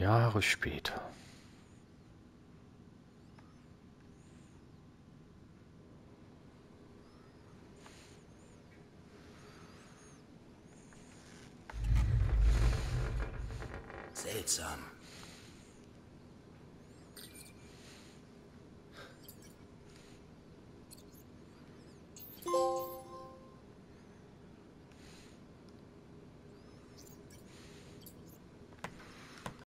Jahre später. Seltsam.